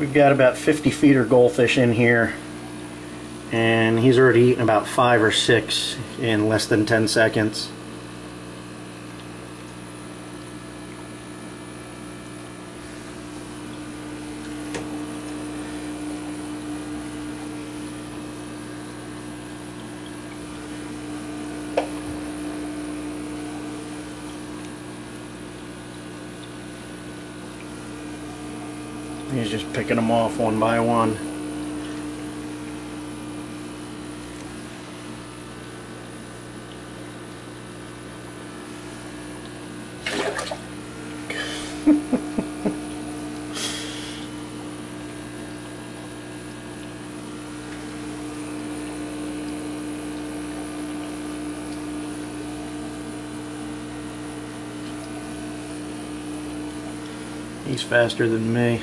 We've got about 50 feeder goldfish in here and he's already eaten about five or six in less than 10 seconds. He's just picking them off one by one. He's faster than me.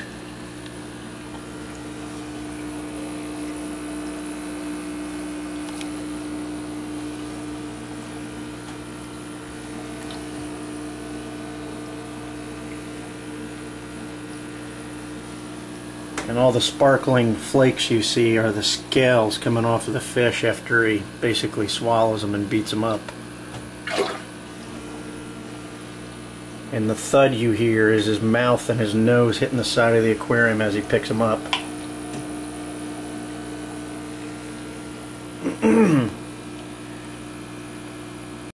and all the sparkling flakes you see are the scales coming off of the fish after he basically swallows them and beats them up. And the thud you hear is his mouth and his nose hitting the side of the aquarium as he picks them up.